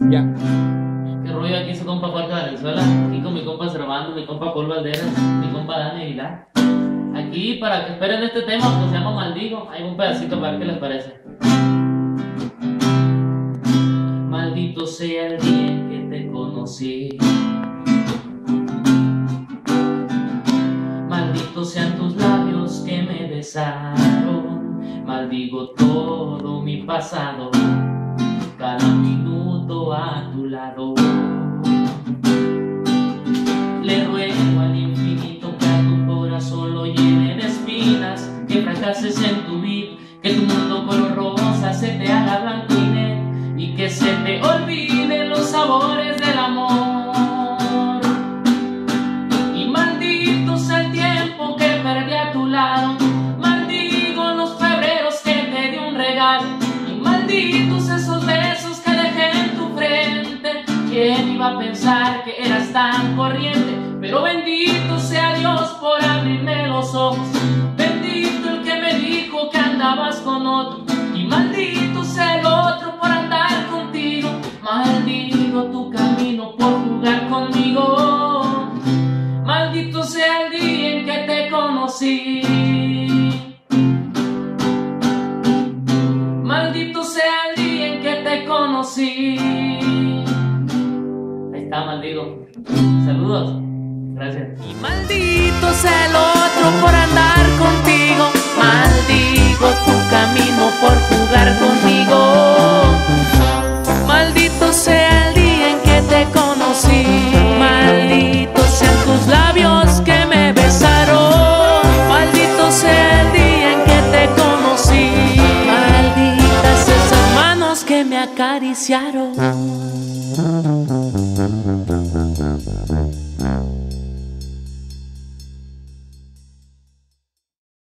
Ya. ¿Qué rollo aquí su compa Jorge Valenzuela? Aquí con mi compa Servando, mi compa Paul Valderas, mi compa Dani Aguilar. Aquí para que esperen este tema, pues se llama Maldigo. Hay un pedacito para ver qué les parece. Maldito sea el día que te conocí. Malditos sean tus labios que me besaron. Maldigo todo mi pasado cada minuto a tu lado. Le ruego al infinito que a tu corazón lo llene de espinas, que fracases en tu vida, que tu mundo color rosa se te haga blanco y y que se te olviden los sabores pensar que eras tan corriente? Pero bendito sea Dios por abrirme los ojos. Bendito el que me dijo que andabas con otro. Y maldito sea el otro por andar contigo. Maldigo tu camino por jugar conmigo. Maldito sea el día en que te conocí. Maldito sea el día en que te conocí. Maldigo. Saludos. Gracias. Y maldito sea el otro por andar contigo. Maldigo tu camino por jugar conmigo. Maldito sea el día en que te conocí. Malditos sean tus labios que me besaron. Maldito sea el día en que te conocí. Malditas esas manos que me acariciaron.